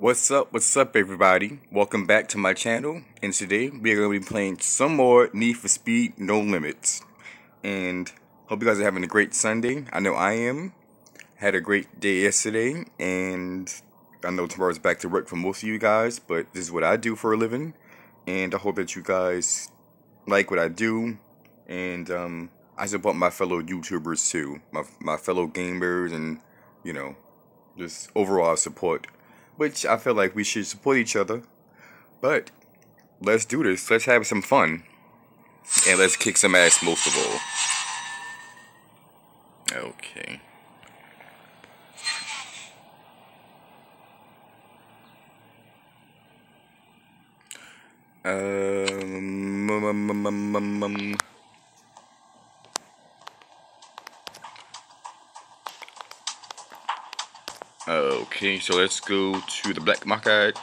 What's up, what's up everybody? Welcome back to my channel and today we are going to be playing some more Need for Speed No Limits. And hope you guys are having a great Sunday. I know I am. Had a great day yesterday and I know tomorrow's back to work for most of you guys, but this is what I do for a living. And I hope that you guys like what I do and um, I support my fellow YouTubers too. My, my fellow gamers and, you know, just overall support which I feel like we should support each other. But let's do this. Let's have some fun. And let's kick some ass most of all. Okay. Um, um, um, um, Okay, so let's go to the black market.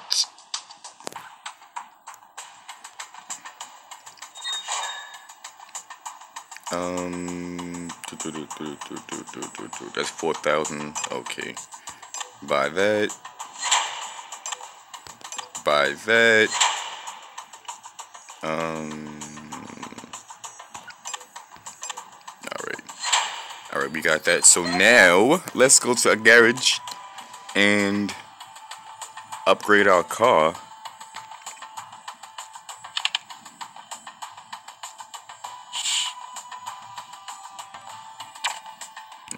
Um, that's 4,000. Okay. Buy that. Buy that. Um, alright. Alright, we got that. So now, let's go to a garage and upgrade our car.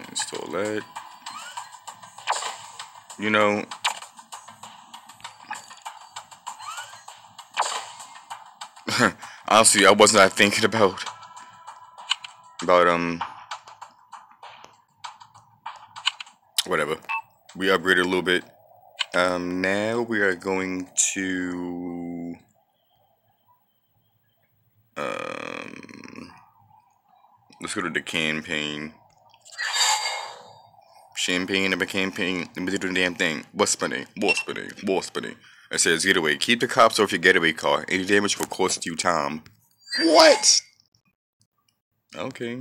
Install that. You know, honestly, I was not thinking about about um whatever we upgraded a little bit. Um, now we are going to um, let's go to the campaign. Champagne of a campaign. Let me do the damn thing. What's spinning? What's spinning? What's spinning? It says getaway. Keep the cops off your getaway car. Any damage will cost you time. What? Okay.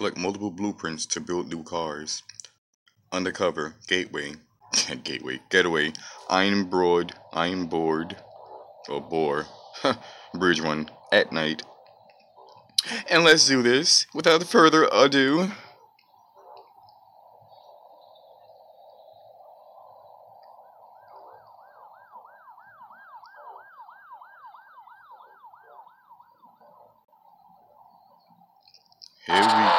Collect multiple blueprints to build new cars. Undercover, gateway, gateway, getaway, iron broad, iron board, or bore, bridge one, at night. And let's do this without further ado. Here we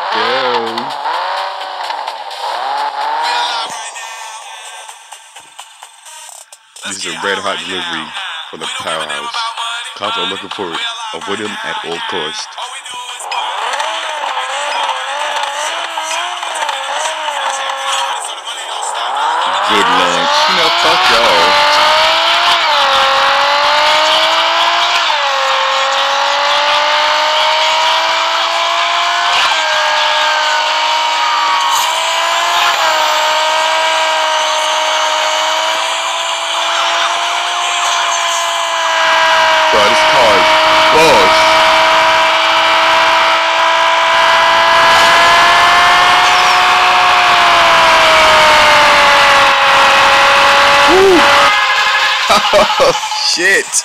is a red hot delivery for the powerhouse. Cops are looking for Avoid him at all costs. Good lunch. You know, fuck y'all. Bro, this car is bugs. Woo. Oh, shit.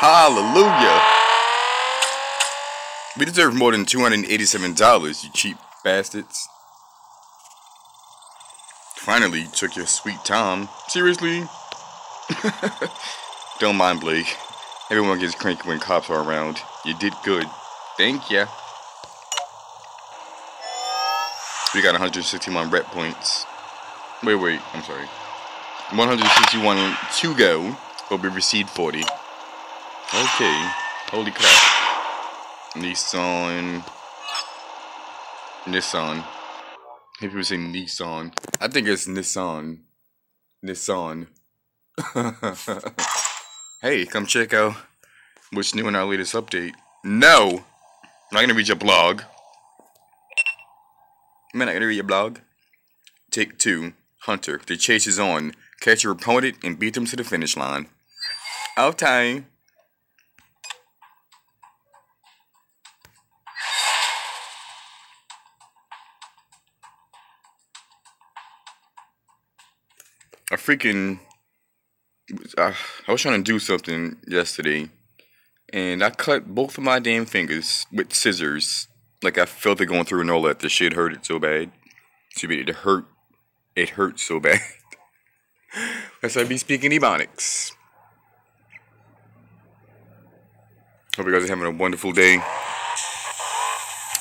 Hallelujah. We deserve more than $287, you cheap bastards. Finally, you took your sweet time. Seriously? Don't mind Blake. Everyone gets cranky when cops are around. You did good. Thank ya. We got 161 rep points. Wait, wait, I'm sorry. 161 to go, we received 40. Okay. Holy crap. Nissan. Nissan. People say Nissan. I think it's Nissan. Nissan. hey, come check out what's new in our latest update. No! I'm not gonna read your blog. I'm not gonna read your blog. Take two. Hunter. The chase is on. Catch your opponent and beat them to the finish line of time. I freaking I, I, was trying to do something yesterday and I cut both of my damn fingers with scissors. Like I felt it going through and all that. The shit hurted so bad. To be it hurt. It hurt so bad. That's why I be speaking ebonics. Hope you guys are having a wonderful day.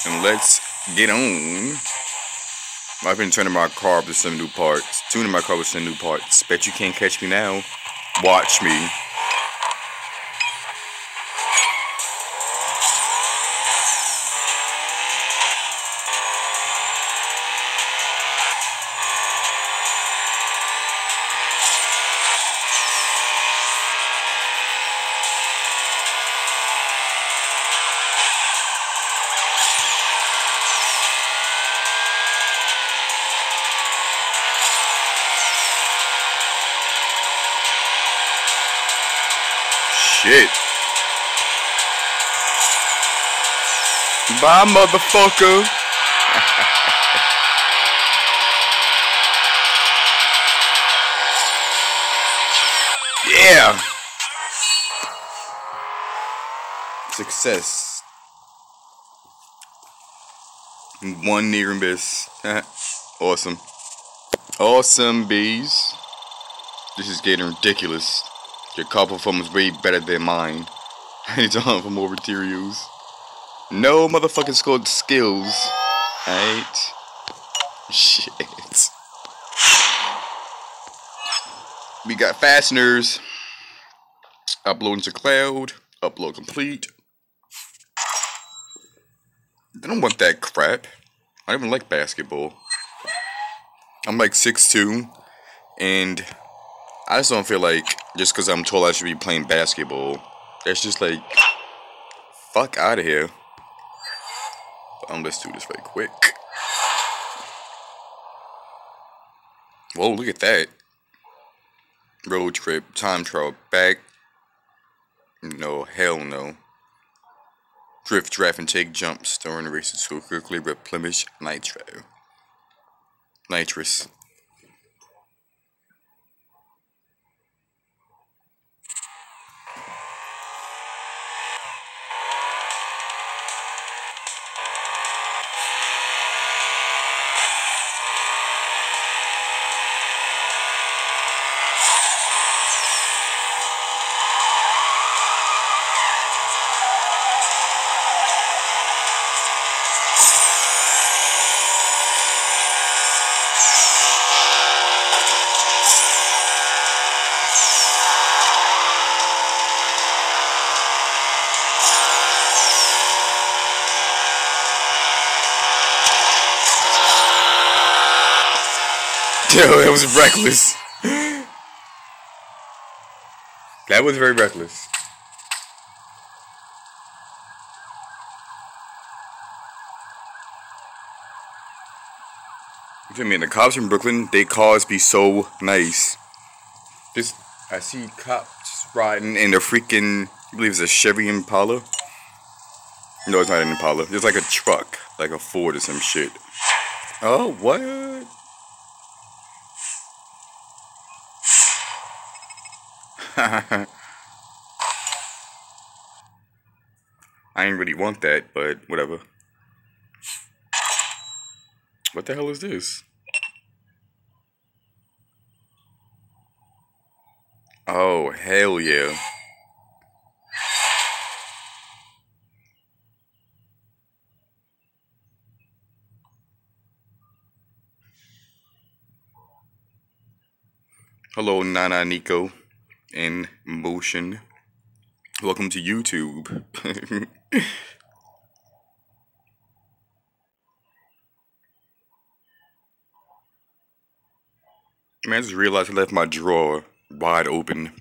And let's get on. I've been turning my car up to some new parts. Tuning my car with some new parts. Bet you can't catch me now. Watch me. shit. Bye, motherfucker. yeah. Success. One near miss. awesome. Awesome, bees. This is getting ridiculous. Your car performance way better than mine. I need to hunt for more materials. No motherfucking scored skills. Right? Shit. We got fasteners. Upload to cloud. Upload complete. I don't want that crap. I don't even like basketball. I'm like 6'2", and I just don't feel like just because I'm told I should be playing basketball, that's just like, fuck out of here. Um, let's do this right quick. Whoa, look at that. Road trip, time trial, back. No, hell no. Drift, draft, and take jumps during races so quickly replenish nitro. Nitrous. Yo, that was reckless. That was very reckless. You feel me? The cops in Brooklyn, they cars be so nice. This, I see cops riding in a freaking, I believe it's a Chevy Impala. No, it's not an Impala. It's like a truck, like a Ford or some shit. Oh, what? I ain't really want that, but whatever. What the hell is this? Oh, hell yeah. Hello, Nana Nico in motion. Welcome to YouTube. Man, I just realized I left my drawer wide open.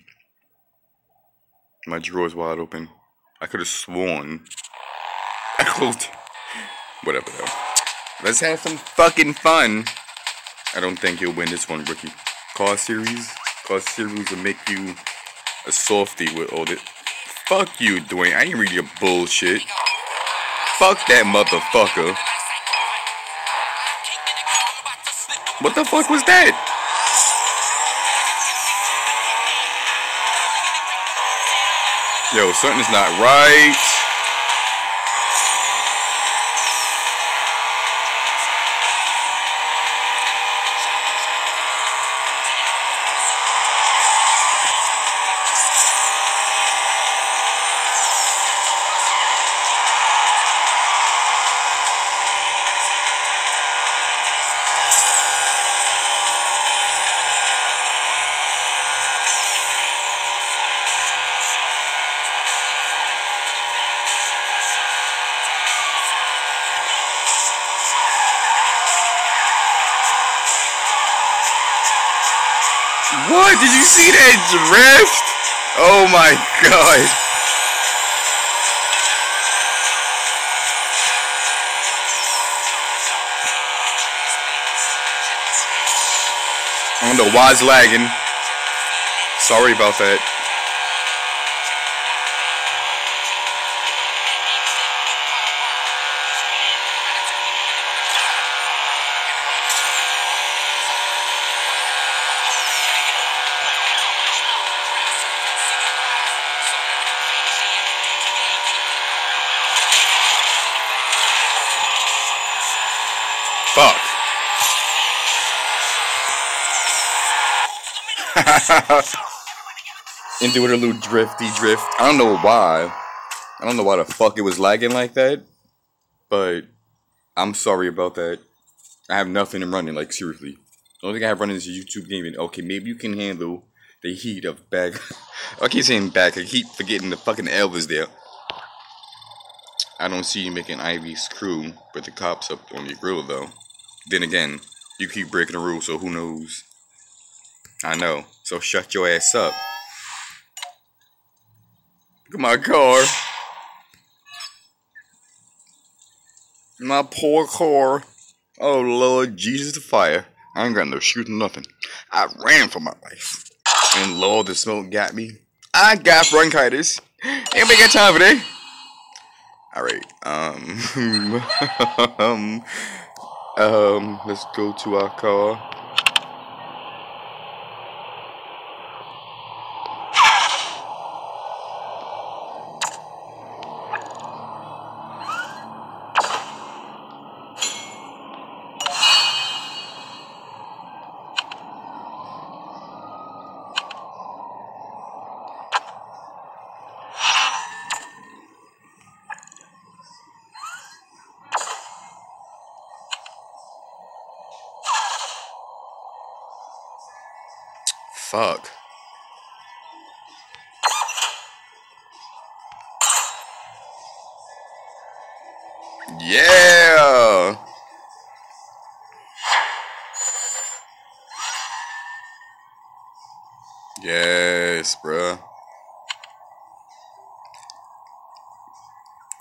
My drawer is wide open. I could have sworn I closed. Whatever though. Let's have some fucking fun. I don't think you'll win this one, rookie. Car series cause cereals will make you a softy with all this. Fuck you, Dwayne. I ain't reading your bullshit. Fuck that motherfucker. What the fuck was that? Yo, something's not right. What? Did you see that drift? Oh my god. I don't know why it's lagging. Sorry about that. Fuck. Into it a little drifty drift. I don't know why. I don't know why the fuck it was lagging like that. But I'm sorry about that. I have nothing in running, like seriously. The only thing I have running is YouTube gaming. Okay, maybe you can handle the heat of back. I keep saying back. I keep forgetting the fucking Elvis there. I don't see you making Ivy's crew with the cops up on your grill though. Then again, you keep breaking the rules, so who knows? I know. So shut your ass up. Look at my car. My poor car. Oh Lord Jesus the fire. I ain't got no shooting nothing. I ran for my life. And Lord the smoke got me. I got bronchitis. Anybody got time for that? Alright, um, um, um, let's go to our car. Fuck. Yeah. Yes, bruh.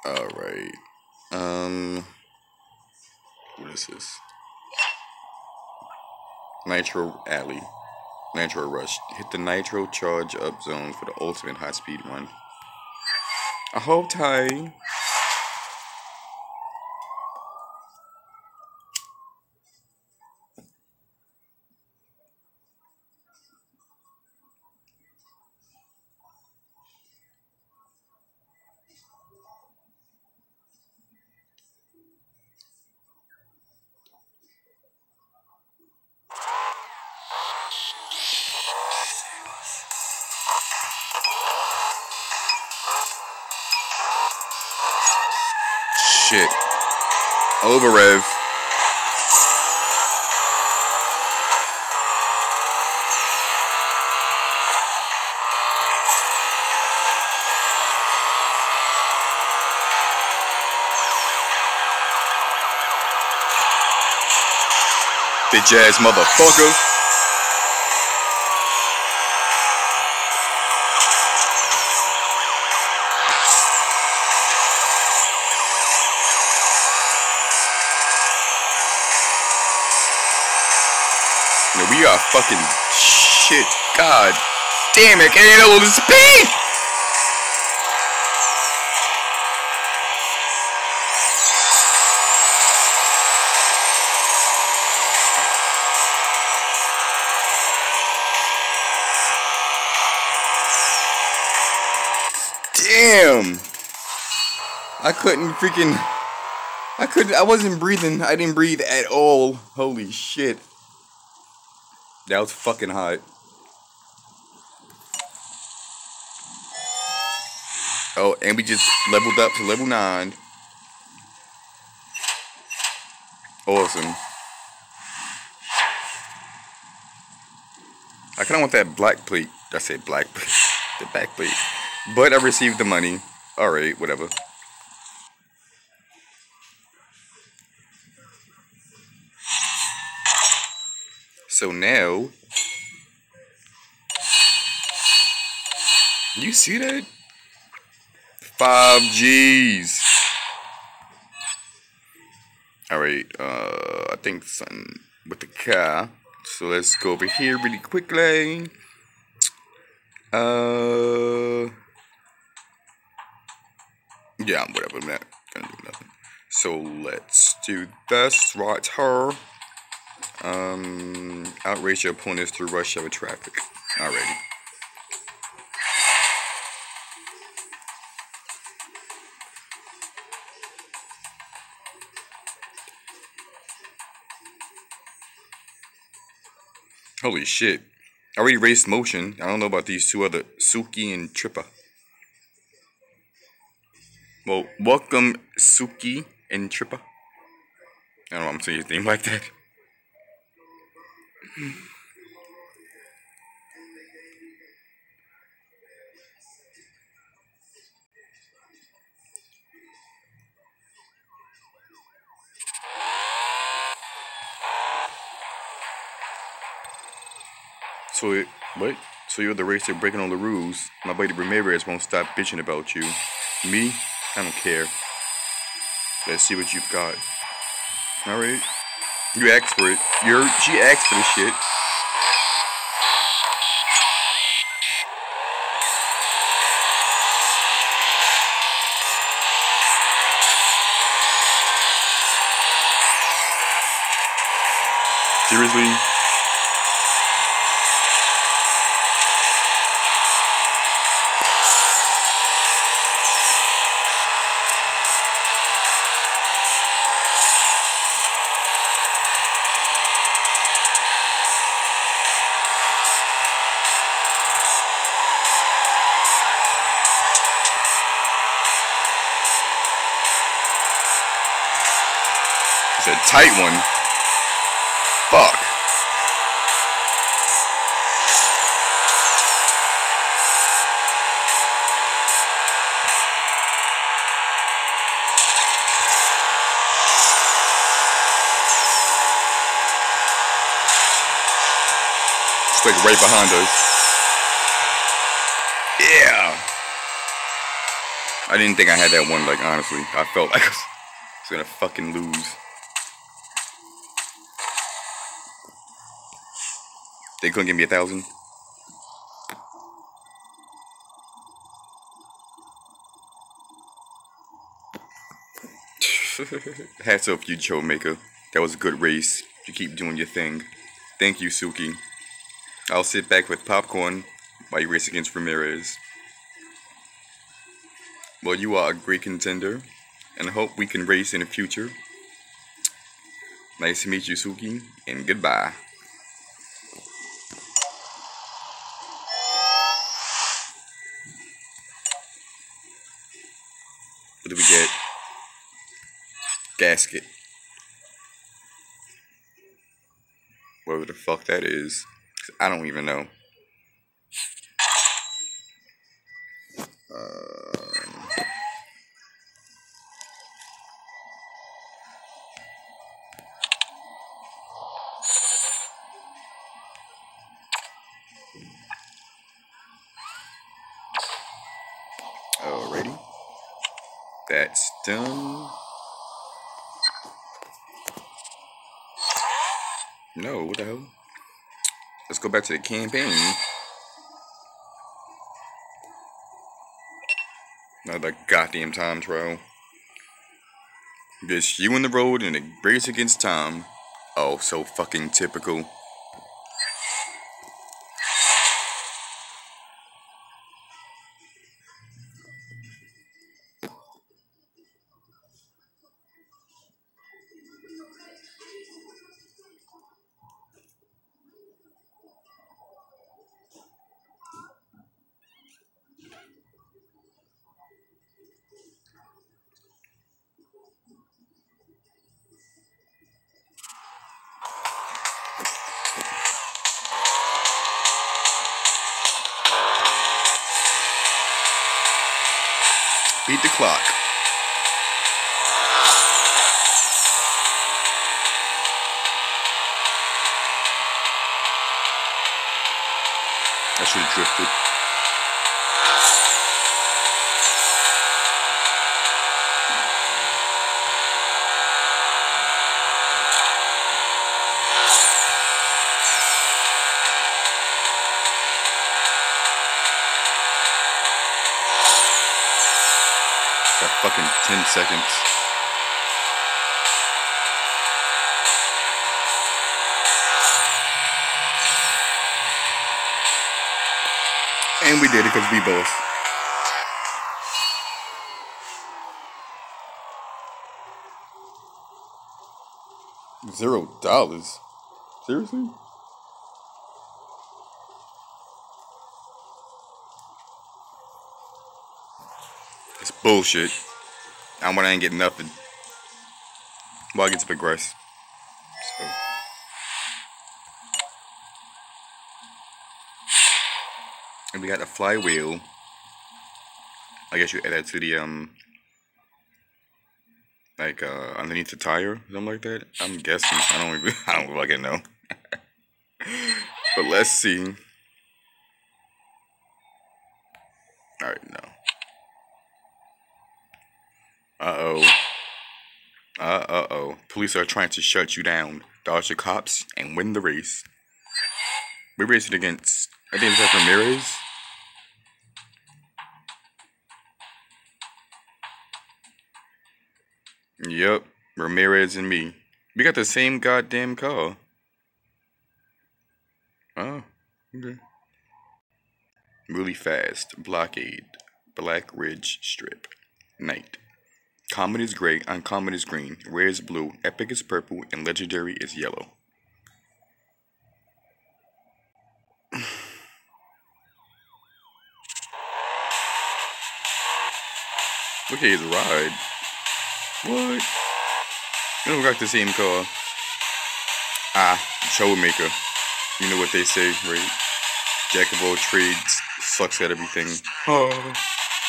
Alright. Um, what is this? Nitro Alley. Nitro Rush. Hit the Nitro Charge Up Zone for the ultimate high speed run. I hope tight. Bitch ass motherfucker. Yeah, we are fucking shit. God damn it, can't handle the speed! Damn! I couldn't freaking. I couldn't. I wasn't breathing. I didn't breathe at all. Holy shit. That was fucking hot. Oh, and we just leveled up to level 9. Awesome. I kind of want that black plate. I said black plate. the back plate. But I received the money. Alright, whatever. So now... You see that? Five G's. Alright, uh, I think something with the car. So let's go over here really quickly. Uh, yeah, whatever. I'm not gonna do nothing. So let's do this right here. Um, outrage your opponents through rush hour traffic. Alrighty. Holy shit. I already raced motion. I don't know about these two other Suki and Trippa. Well, welcome Suki and Trippa. I don't know I'm saying his name like that. So it, what? So you're the racer breaking all the rules. My buddy Ramirez won't stop bitching about you. Me? I don't care. Let's see what you've got. Alright. You asked for it. You're she asked for the shit. Seriously? Tight one. Fuck. It's like right behind us. Yeah. I didn't think I had that one, like, honestly. I felt like I was gonna fucking lose. They couldn't give me a thousand. Hats off you, Joe Maker. That was a good race. You keep doing your thing. Thank you, Suki. I'll sit back with popcorn while you race against Ramirez. Well, you are a great contender, and I hope we can race in the future. Nice to meet you, Suki, and goodbye. What do we get? Gasket. Whatever the fuck that is. I don't even know. Back to the campaign. Another goddamn time trial. Just you in the road and a race against time. Oh, so fucking typical. Beat the clock. I should have drifted. Got fucking 10 seconds. And we did it because we both. Zero dollars? Seriously? It's bullshit. I'm when I ain't getting nothing. Well, I get to progress. So. And we got the flywheel. I guess you add that to the um like uh underneath the tire, something like that. I'm guessing. I don't even I don't fucking know. but let's see. Alright, no. Uh oh. Uh uh oh. Police are trying to shut you down. Dodge the cops and win the race. We're racing against I think it's like Ramirez. Yep, Ramirez and me. We got the same goddamn car. Oh, okay. Really fast. Blockade. Blackridge Strip. Night. Common is gray, uncommon is green, rare is blue, epic is purple, and legendary is yellow. Look at his ride. What? You know, got the same car. Ah, troublemaker. You know what they say, right? Jack of all trades, sucks at everything. Oh.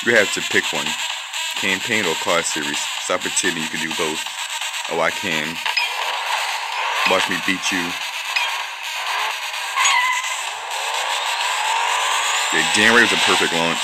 You have to pick one. Campaign or car series. Stop pretending you can do both. Oh, I can. Watch me beat you. Yeah, January was a perfect launch.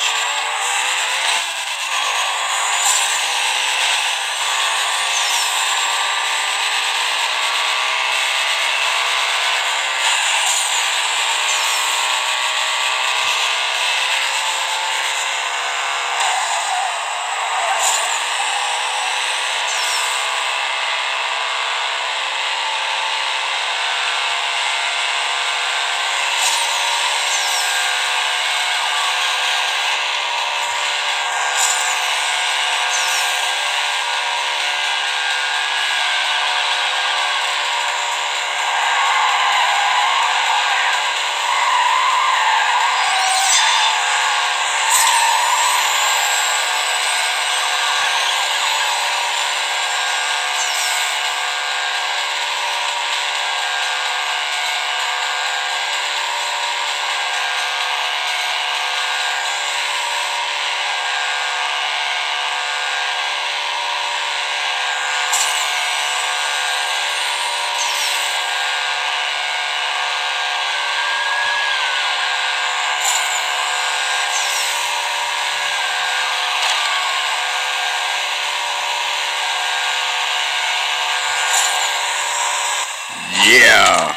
Yeah.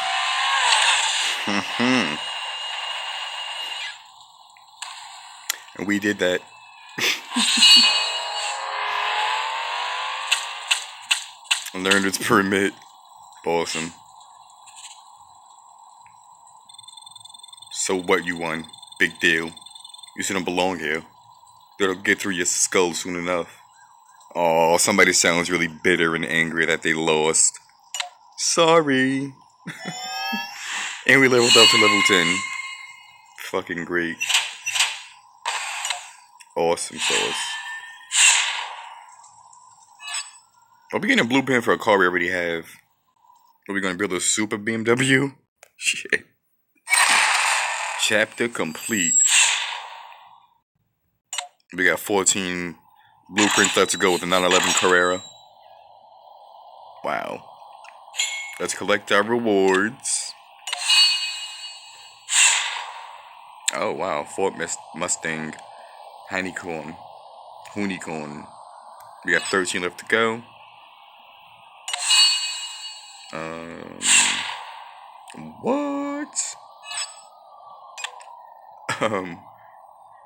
hmm We did that. Learned its permit. Awesome. So what you won? Big deal. You shouldn't belong here. That'll get through your skull soon enough. Oh, somebody sounds really bitter and angry that they lost. Sorry. and we leveled up to level 10. Fucking great. Awesome sauce. Are we getting a blueprint for a car we already have? Are we gonna build a super BMW? Shit. Chapter complete. We got 14 Blueprints, let's go with the 911 Carrera. Wow. Let's collect our rewards. Oh, wow. Ford Mustang. Honeycorn. Honeycorn. We got 13 left to go. Um, what? Um,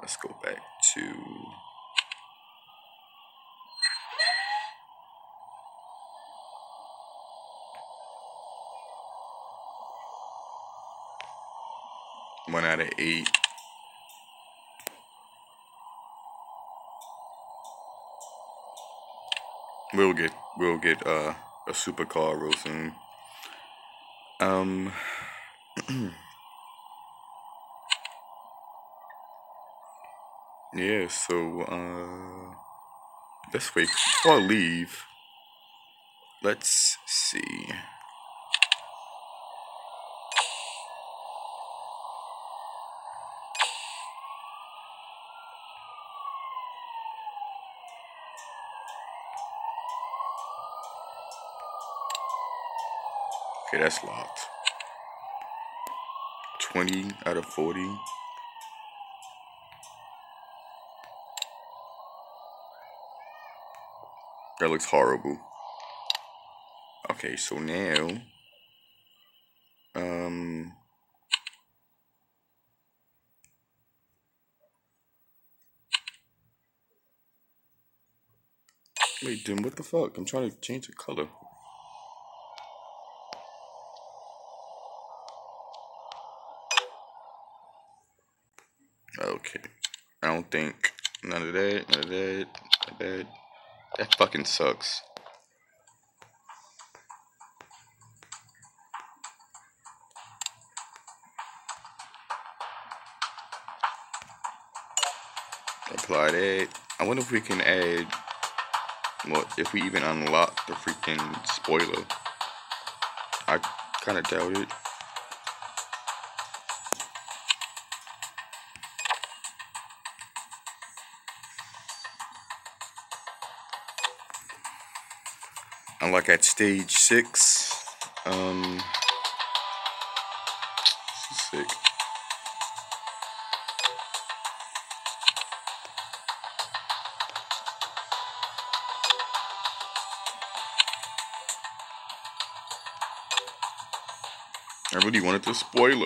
let's go back to one out of eight. We'll get we'll get uh, a supercar real soon. Um. yeah. So uh, this week before I leave, let's see. Okay, that's locked. 20 out of 40. That looks horrible. Okay, so now, um, wait, then what the fuck? I'm trying to change the color. I don't think none of that, none of that, none of that. That fucking sucks. Apply that. I wonder if we can add, well, if we even unlock the freaking spoiler. I kind of doubt it. I'm like at stage six. Um, sick. I really wanted to spoil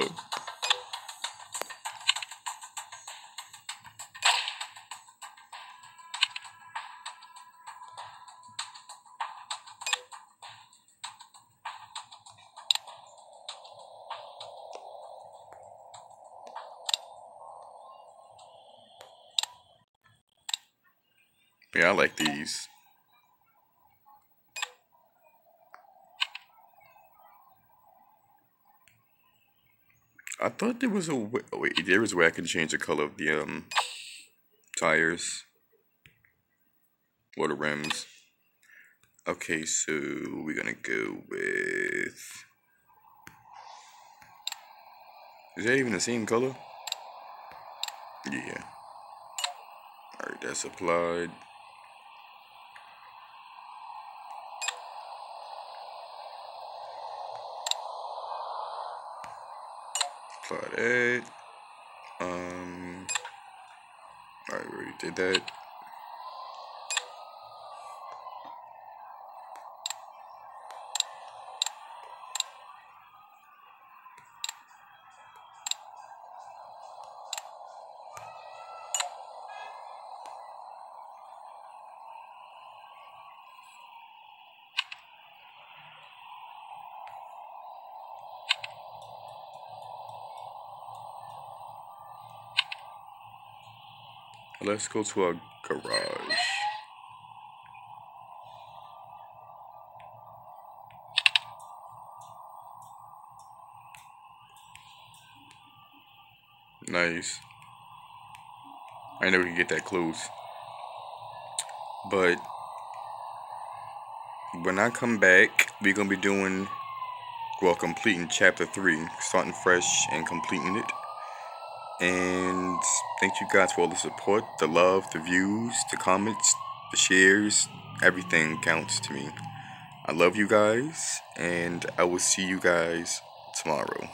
I thought there was a way, wait, there was a way I can change the color of the um tires or the rims. Okay, so we're gonna go with. Is that even the same color? Yeah. Alright, that's applied. Plot 8. Um, I already did that. Let's go to a garage. Nice. I we can get that close. But when I come back, we're gonna be doing well completing chapter three, starting fresh and completing it. And thank you guys for all the support, the love, the views, the comments, the shares, everything counts to me. I love you guys, and I will see you guys tomorrow.